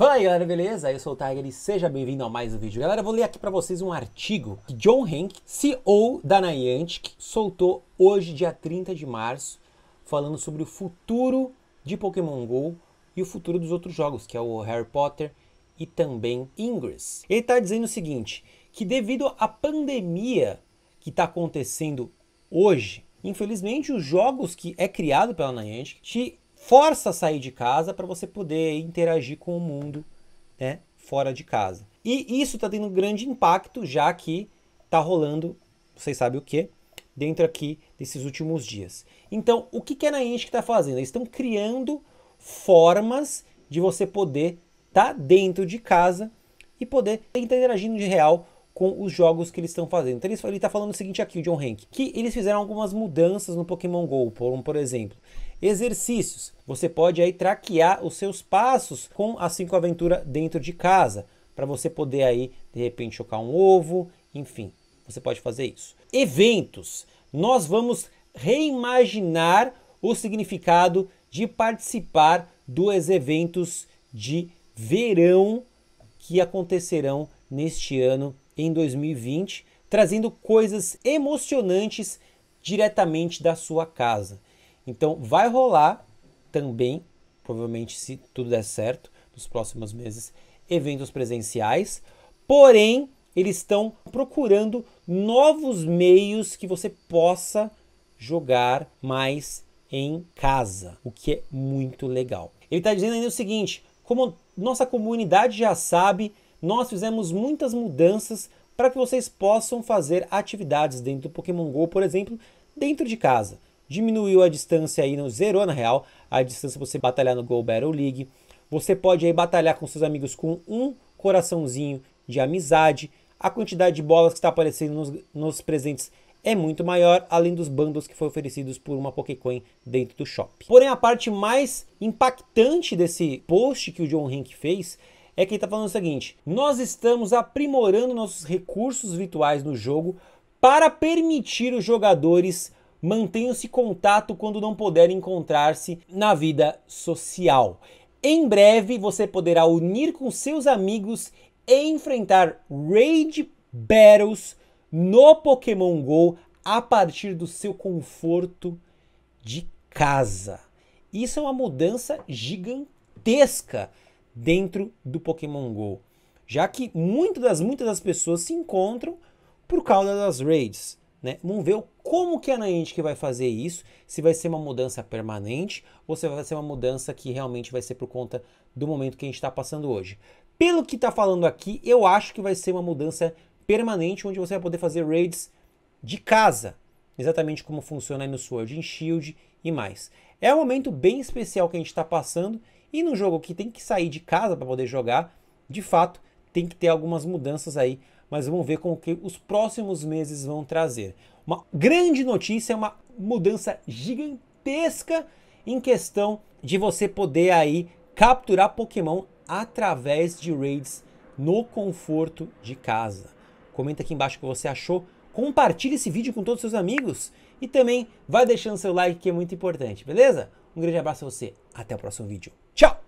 Fala aí galera, beleza? Eu sou o Tiger e seja bem-vindo a mais um vídeo. Galera, eu vou ler aqui para vocês um artigo que John Hank, CEO da Niantic, soltou hoje, dia 30 de março, falando sobre o futuro de Pokémon GO e o futuro dos outros jogos, que é o Harry Potter e também Ingress. Ele está dizendo o seguinte, que devido à pandemia que está acontecendo hoje, infelizmente os jogos que é criado pela Niantic te força a sair de casa para você poder interagir com o mundo né, fora de casa. E isso está tendo um grande impacto, já que está rolando, vocês sabem o que, dentro aqui desses últimos dias. Então, o que, que a Niantic está fazendo? Eles estão criando formas de você poder estar tá dentro de casa e poder estar interagindo de real com os jogos que eles estão fazendo. Então ele está falando o seguinte aqui, o John Hank, que eles fizeram algumas mudanças no Pokémon GO, por, por exemplo. Exercícios. Você pode aí traquear os seus passos com a 5 Aventura dentro de casa, para você poder aí, de repente, chocar um ovo, enfim, você pode fazer isso. Eventos. Nós vamos reimaginar o significado de participar dos eventos de verão que acontecerão neste ano em 2020, trazendo coisas emocionantes diretamente da sua casa. Então vai rolar também, provavelmente se tudo der certo, nos próximos meses, eventos presenciais. Porém, eles estão procurando novos meios que você possa jogar mais em casa, o que é muito legal. Ele está dizendo ainda o seguinte: como nossa comunidade já sabe, nós fizemos muitas mudanças para que vocês possam fazer atividades dentro do Pokémon Go, por exemplo, dentro de casa diminuiu a distância aí, no zerou na real, a distância para você batalhar no Go Battle League. Você pode aí batalhar com seus amigos com um coraçãozinho de amizade. A quantidade de bolas que está aparecendo nos, nos presentes é muito maior, além dos bundles que foram oferecidos por uma Pokécoin dentro do shop. Porém, a parte mais impactante desse post que o John Hank fez é que ele está falando o seguinte: nós estamos aprimorando nossos recursos virtuais no jogo para permitir os jogadores mantenham-se contato quando não puderem encontrar-se na vida social. Em breve você poderá unir com seus amigos e enfrentar Raid Battles no Pokémon Go a partir do seu conforto de casa. Isso é uma mudança gigantesca dentro do Pokémon Go, já que muitas das muitas das pessoas se encontram por causa das raids. Né? Vamos ver como que a Niantic vai fazer isso, se vai ser uma mudança permanente ou se vai ser uma mudança que realmente vai ser por conta do momento que a gente está passando hoje. Pelo que está falando aqui, eu acho que vai ser uma mudança permanente, onde você vai poder fazer raids de casa, exatamente como funciona no Sword and Shield e mais. É um momento bem especial que a gente está passando e no jogo que tem que sair de casa para poder jogar, de fato, tem que ter algumas mudanças aí mas vamos ver com o que os próximos meses vão trazer. Uma grande notícia, uma mudança gigantesca em questão de você poder aí capturar Pokémon através de raids no conforto de casa. Comenta aqui embaixo o que você achou, compartilhe esse vídeo com todos os seus amigos e também vai deixando seu like que é muito importante, beleza? Um grande abraço a você, até o próximo vídeo. Tchau!